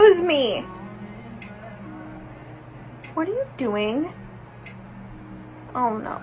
Excuse me. What are you doing? Oh no.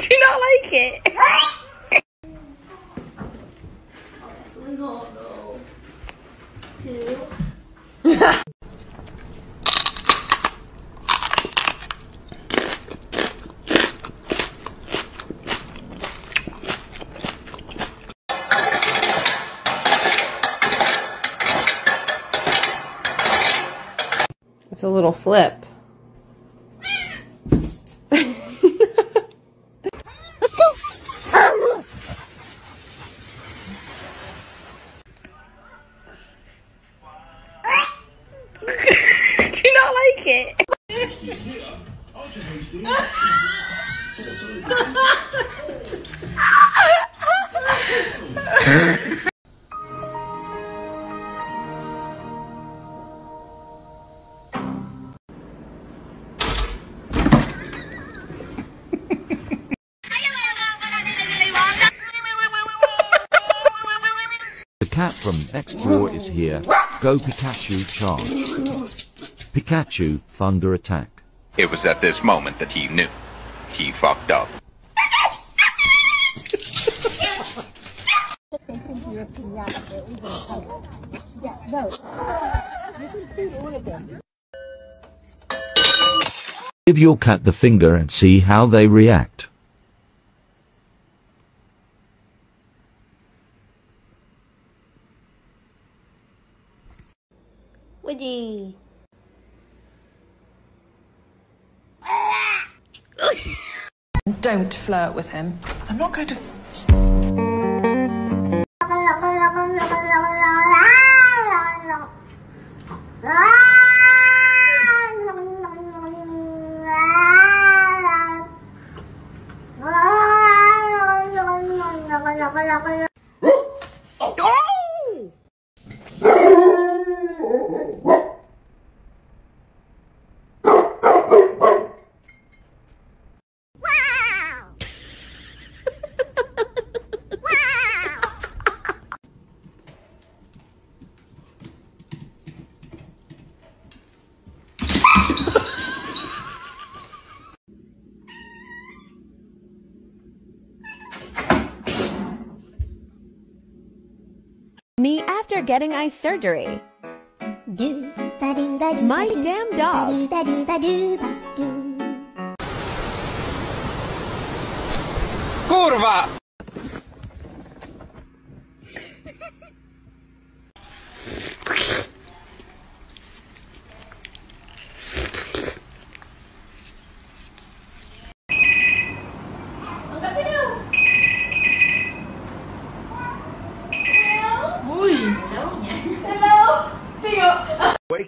Do you not like it? It's a little flip. The cat from next door is here. Go Pikachu charge. Pikachu, thunder attack. It was at this moment that he knew. He fucked up. Give your cat the finger and see how they react. Woody. Don't flirt with him. I'm not going to. Ah! Me after getting eye surgery. My damn dog. Kurwa!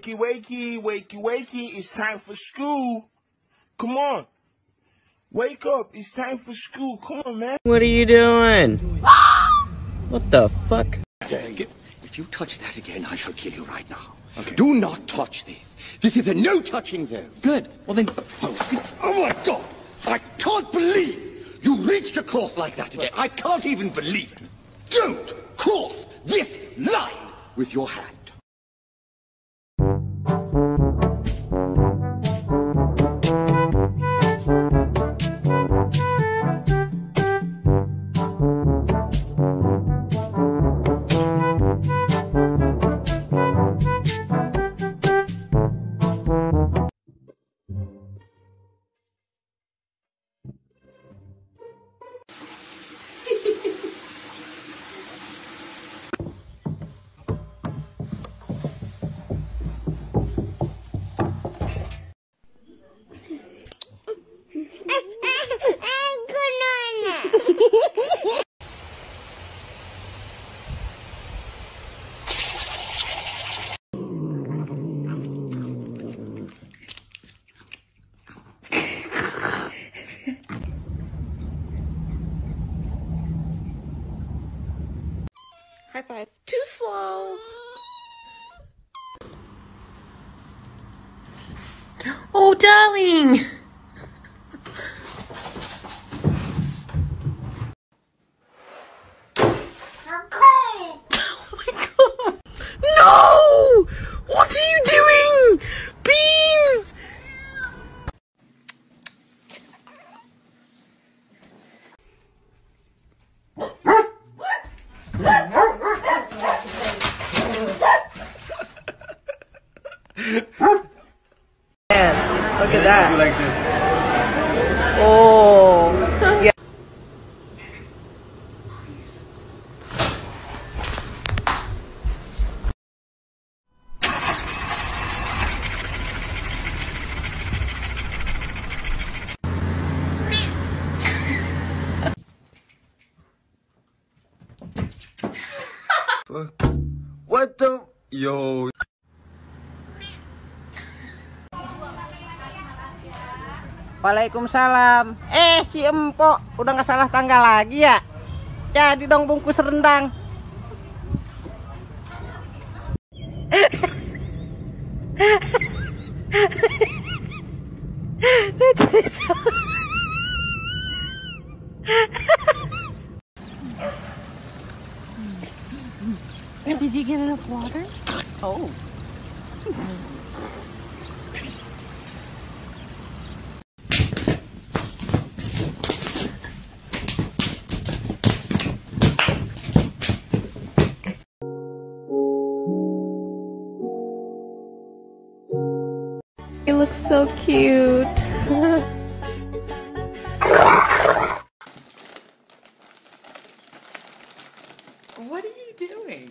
Wakey, wakey, wakey, wakey. It's time for school. Come on. Wake up. It's time for school. Come on, man. What are you doing? what the fuck? If you touch that again, I shall kill you right now. Do not touch this. This is a no touching zone. Good. Well then. Oh, oh my god! I can't believe you reached across like that again. I can't even believe it. Don't cross this line with your hand. High five. Too slow. Oh, darling! What the? Yo. Waalaikumsalam. Eh, si Empok udah nggak salah tanggal lagi ya? Jadi dong bungkus rendang. It looks so cute. What are you doing?